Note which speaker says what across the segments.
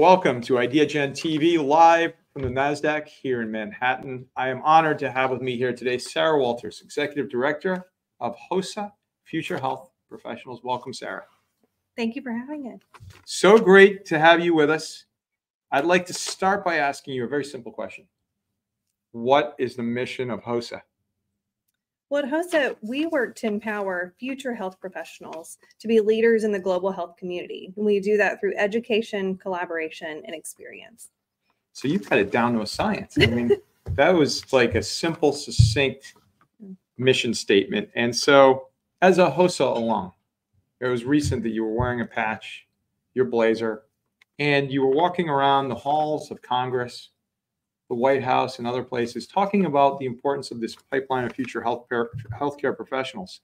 Speaker 1: Welcome to IdeaGen TV live from the NASDAQ here in Manhattan. I am honored to have with me here today Sarah Walters, Executive Director of HOSA Future Health Professionals. Welcome, Sarah.
Speaker 2: Thank you for having it.
Speaker 1: So great to have you with us. I'd like to start by asking you a very simple question What is the mission of HOSA?
Speaker 2: Well, at HOSA, we work to empower future health professionals to be leaders in the global health community. And we do that through education, collaboration, and experience.
Speaker 1: So you've cut it down to a science. I mean, that was like a simple, succinct mission statement. And so, as a HOSA alum, it was recent that you were wearing a patch, your blazer, and you were walking around the halls of Congress, the White House, and other places talking about the importance of this pipeline of future healthcare, healthcare professionals.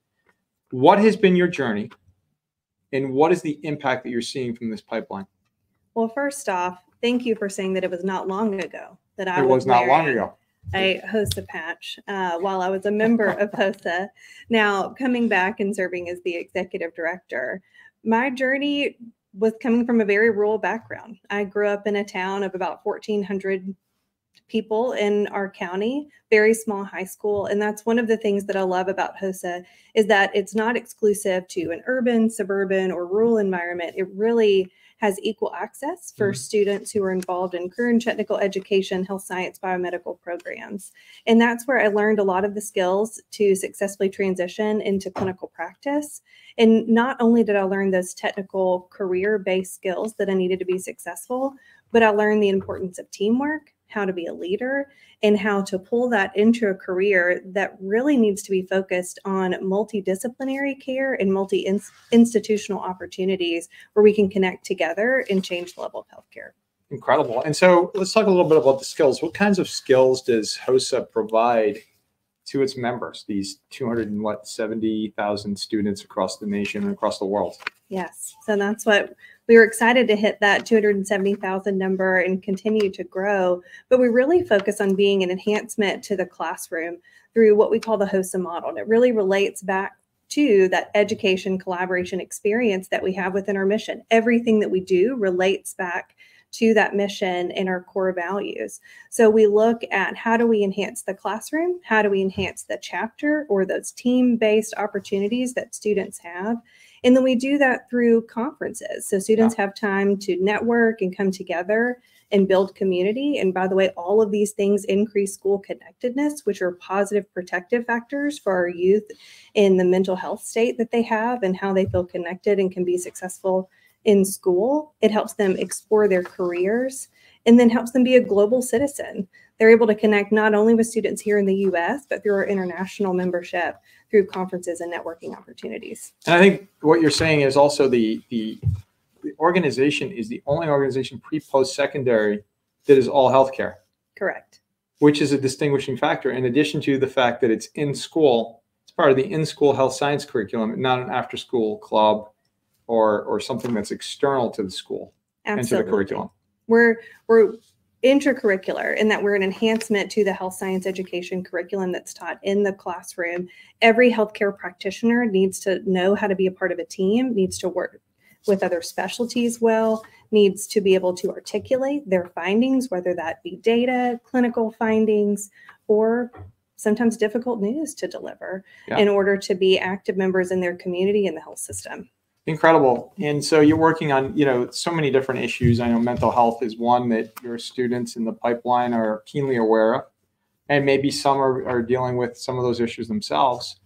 Speaker 1: What has been your journey, and what is the impact that you're seeing from this pipeline?
Speaker 2: Well, first off, thank you for saying that it was not long ago that I
Speaker 1: it was not long ago.
Speaker 2: I host a patch uh, while I was a member of HOSA. Now, coming back and serving as the executive director, my journey was coming from a very rural background. I grew up in a town of about 1,400 people in our county, very small high school. And that's one of the things that I love about HOSA is that it's not exclusive to an urban, suburban, or rural environment. It really has equal access for mm-hmm. students who are involved in career and technical education, health science, biomedical programs. And that's where I learned a lot of the skills to successfully transition into clinical practice. And not only did I learn those technical career based skills that I needed to be successful, but I learned the importance of teamwork how to be a leader, and how to pull that into a career that really needs to be focused on multidisciplinary care and multi institutional opportunities where we can connect together and change the level of healthcare.
Speaker 1: Incredible. And so let's talk a little bit about the skills. What kinds of skills does HOSA provide to its members, these 270,000 students across the nation and across the world?
Speaker 2: Yes. So that's what we were excited to hit that 270,000 number and continue to grow. But we really focus on being an enhancement to the classroom through what we call the HOSA model. And it really relates back to that education collaboration experience that we have within our mission. Everything that we do relates back to that mission and our core values. So we look at how do we enhance the classroom? How do we enhance the chapter or those team based opportunities that students have? And then we do that through conferences. So students yeah. have time to network and come together and build community. And by the way, all of these things increase school connectedness, which are positive protective factors for our youth in the mental health state that they have and how they feel connected and can be successful in school. It helps them explore their careers and then helps them be a global citizen. They're able to connect not only with students here in the US, but through our international membership through conferences and networking opportunities.
Speaker 1: And I think what you're saying is also the the, the organization is the only organization pre post secondary that is all healthcare.
Speaker 2: Correct.
Speaker 1: Which is a distinguishing factor. In addition to the fact that it's in school, it's part of the in school health science curriculum, not an after school club or or something that's external to the school Absolutely. and to the curriculum.
Speaker 2: We're we're intracurricular in that we're an enhancement to the health science education curriculum that's taught in the classroom. Every healthcare practitioner needs to know how to be a part of a team, needs to work with other specialties well, needs to be able to articulate their findings, whether that be data, clinical findings, or sometimes difficult news to deliver yeah. in order to be active members in their community and the health system.
Speaker 1: Incredible. And so you're working on, you know, so many different issues. I know mental health is one that your students in the pipeline are keenly aware of. And maybe some are, are dealing with some of those issues themselves.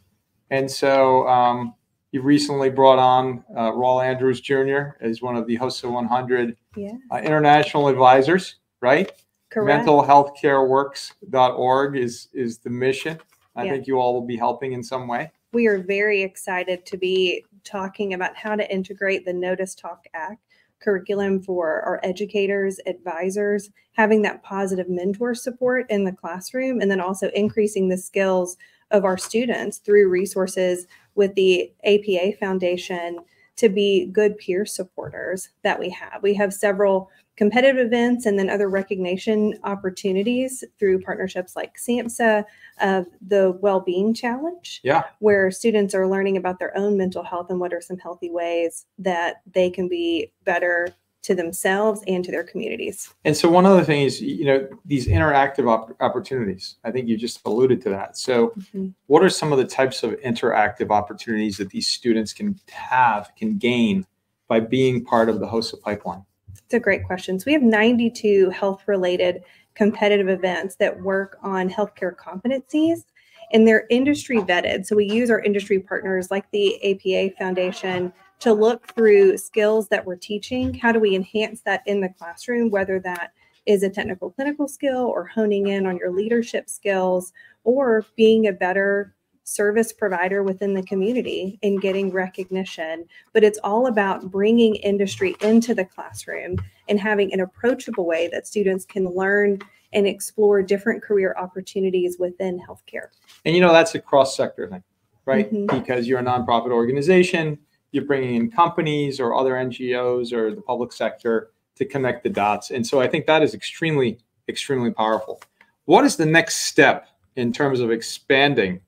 Speaker 1: And so um, you recently brought on uh, Raul Andrews Jr. as one of the HOSA 100 yeah. uh, international advisors, right?
Speaker 2: Correct.
Speaker 1: Mentalhealthcareworks.org is, is the mission. I yeah. think you all will be helping in some way
Speaker 2: we are very excited to be talking about how to integrate the Notice Talk Act curriculum for our educators, advisors, having that positive mentor support in the classroom, and then also increasing the skills of our students through resources with the APA Foundation to be good peer supporters that we have. We have several competitive events and then other recognition opportunities through partnerships like SAMHSA of the Well-Being Challenge.
Speaker 1: Yeah.
Speaker 2: Where students are learning about their own mental health and what are some healthy ways that they can be better to themselves and to their communities.
Speaker 1: And so one other thing is, you know, these interactive op- opportunities. I think you just alluded to that. So,
Speaker 2: Mm-hmm.
Speaker 1: what are some of the types of interactive opportunities that these students can have, can gain by being part of the HOSA pipeline?
Speaker 2: It's a great question. So we have 92 health related competitive events that work on healthcare competencies and they're industry vetted. So we use our industry partners like the APA Foundation to look through skills that we're teaching. How do we enhance that in the classroom, whether that is a technical clinical skill or honing in on your leadership skills or being a better service provider within the community and getting recognition. But it's all about bringing industry into the classroom and having an approachable way that students can learn and explore different career opportunities within healthcare.
Speaker 1: And you know, that's a cross sector thing, right?
Speaker 2: Mhm.
Speaker 1: Because you're a nonprofit organization, you're bringing in companies or other NGOs or the public sector to connect the dots. And so I think that is extremely, extremely powerful. What is the next step in terms of expanding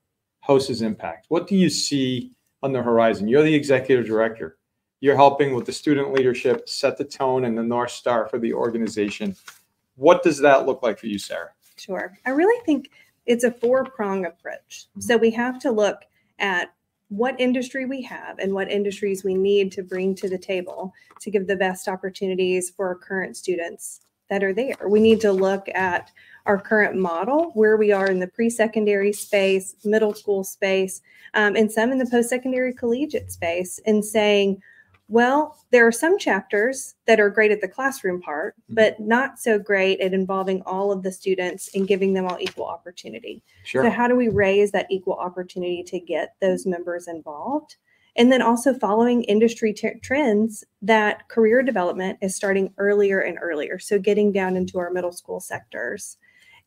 Speaker 1: HOSA's impact? What do you see on the horizon? You're the executive director. You're helping with the student leadership, set the tone and the North Star for the organization. What does that look like for you, Sarah?
Speaker 2: Sure. I really think it's a four prong approach. Mm-hmm. So we have to look at what industry we have and what industries we need to bring to the table to give the best opportunities for our current students that are there. We need to look at our current model, where we are in the pre secondary space, middle school space, um, and some in the post secondary collegiate space, and saying, well, there are some chapters that are great at the classroom part, but not so great at involving all of the students and giving them all equal opportunity. So, how do we raise that equal opportunity to get those members involved? And then also following industry t- trends that career development is starting earlier and earlier. So, getting down into our middle school sectors.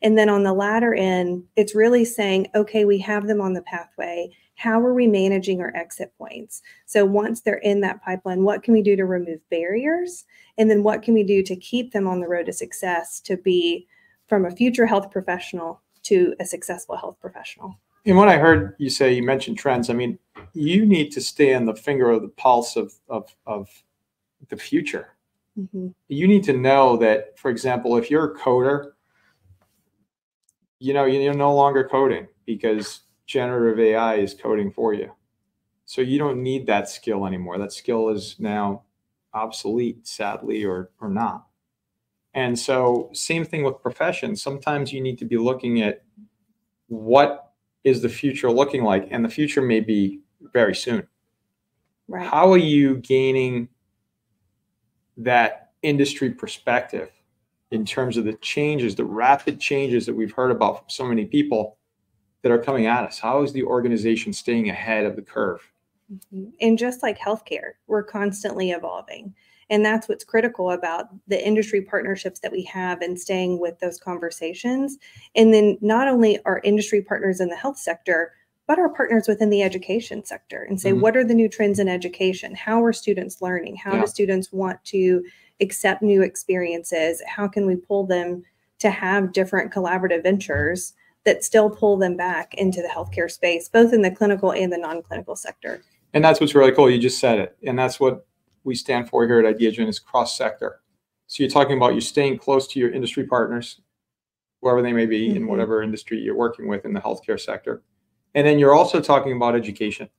Speaker 2: And then on the latter end, it's really saying, okay, we have them on the pathway. How are we managing our exit points? So, once they're in that pipeline, what can we do to remove barriers? And then what can we do to keep them on the road to success to be from a future health professional to a successful health professional?
Speaker 1: And what I heard you say, you mentioned trends. I mean, you need to stay on the finger of the pulse of of, of the future.
Speaker 2: Mhm.
Speaker 1: You need to know that, for example, if you're a coder, you know you're no longer coding because generative AI is coding for you. So you don't need that skill anymore. That skill is now obsolete, sadly, or or not. And so, same thing with professions. Sometimes you need to be looking at what is the future looking like, and the future may be very soon.
Speaker 2: Right.
Speaker 1: How are you gaining that industry perspective in terms of the changes, the rapid changes that we've heard about from so many people that are coming at us? How is the organization staying ahead of the curve?
Speaker 2: Mhm. And just like healthcare, we're constantly evolving. And that's what's critical about the industry partnerships that we have and staying with those conversations. And then not only our industry partners in the health sector, but our partners within the education sector and say,
Speaker 1: Mhm.
Speaker 2: what are the new trends in education? How are students learning? How
Speaker 1: Yeah.
Speaker 2: do students want to accept new experiences? How can we pull them to have different collaborative ventures that still pull them back into the healthcare space, both in the clinical and the non clinical sector?
Speaker 1: And that's what's really cool. You just said it. And that's what we stand for here at IdeaGen is cross sector. So you're talking about you're staying close to your industry partners, wherever they may be in
Speaker 2: Mhm.
Speaker 1: whatever industry you're working with in the healthcare sector. And then you're also talking about education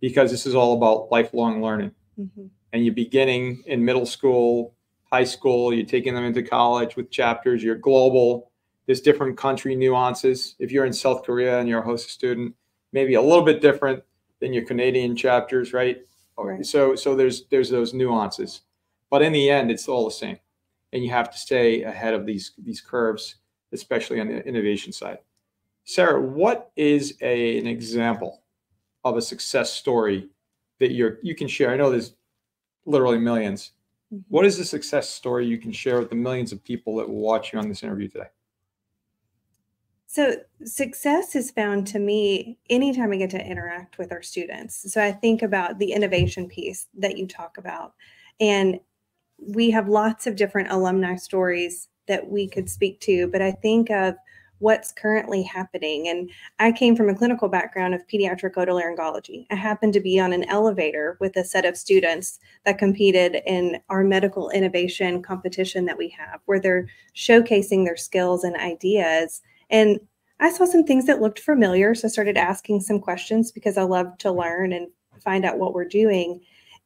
Speaker 1: because this is all about lifelong learning.
Speaker 2: Mhm.
Speaker 1: And you're beginning in middle school, high school, you're taking them into college with chapters, you're global. There's different country nuances. If you're in South Korea and you're a HOSA student, maybe a little bit different than your Canadian chapters, right?
Speaker 2: Right.
Speaker 1: So so there's there's those nuances, but in the end, it's all the same, and you have to stay ahead of these these curves, especially on the innovation side. Sarah, what is a, an example of a success story that you're you can share? I know there's literally millions.
Speaker 2: Mhm.
Speaker 1: What is a success story you can share with the millions of people that will watch you on this interview today?
Speaker 2: So, success is found to me anytime I get to interact with our students. So, I think about the innovation piece that you talk about. And we have lots of different alumni stories that we could speak to, but I think of what's currently happening. And I came from a clinical background of pediatric otolaryngology. I happened to be on an elevator with a set of students that competed in our medical innovation competition that we have, where they're showcasing their skills and ideas. And I saw some things that looked familiar. So I started asking some questions because I love to learn and find out what we're doing.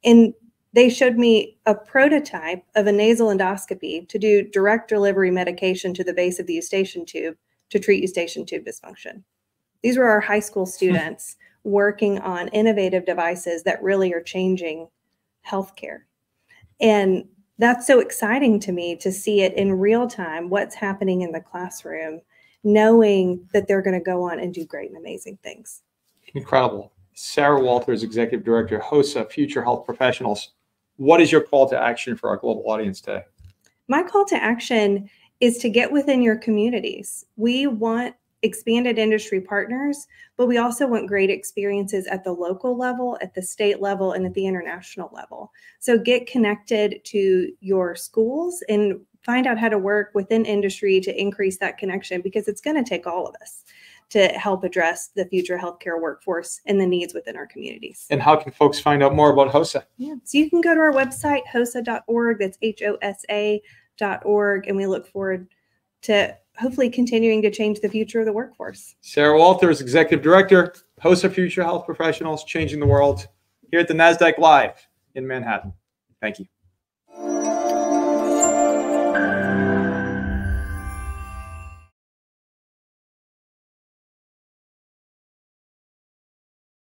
Speaker 2: And they showed me a prototype of a nasal endoscopy to do direct delivery medication to the base of the eustachian tube to treat eustachian tube dysfunction. These were our high school hmm. students working on innovative devices that really are changing healthcare. And that's so exciting to me to see it in real time, what's happening in the classroom, knowing that they're going to go on and do great and amazing things.
Speaker 1: Incredible. Sarah Walters, Executive Director, HOSA, Future Health Professionals. What is your call to action for our global audience today?
Speaker 2: My call to action is to get within your communities. We want expanded industry partners, but we also want great experiences at the local level, at the state level, and at the international level. So get connected to your schools and find out how to work within industry to increase that connection because it's going to take all of us to help address the future healthcare workforce and the needs within our communities.
Speaker 1: And how can folks find out more about HOSA?
Speaker 2: Yeah, so you can go to our website, hosa.org. That's H O S A.org. And we look forward to hopefully continuing to change the future of the workforce.
Speaker 1: Sarah Walters, Executive Director, HOSA Future Health Professionals, changing the world here at the NASDAQ Live in Manhattan. Thank you.